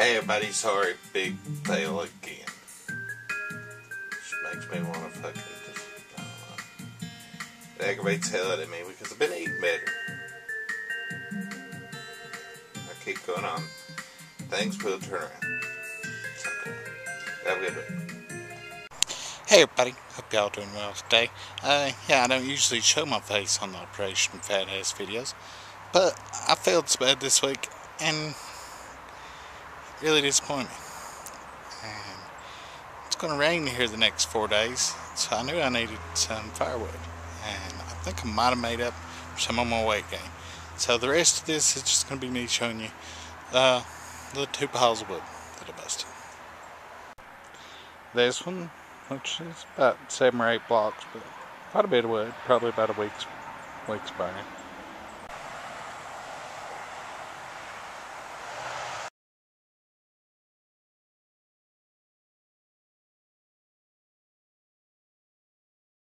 Hey everybody, sorry, big fail again. Just makes me want to fucking just, I. It aggravates hell out of me because I've been eating better. I keep going on. Things will turn around. Okay. Have a good one. Hey everybody, hope y'all doing well today. Uh, yeah, I don't usually show my face on the Operation Fat Ass videos, but I failed so bad this week, and really disappointed me. And it's going to rain here the next four days, so I knew I needed some firewood, and I think I might have made up for some of my weight gain. So the rest of this is just going to be me showing you uh, the two piles of wood that I busted. This one which is about seven or eight blocks, but quite a bit of wood, probably about a week's week's burning.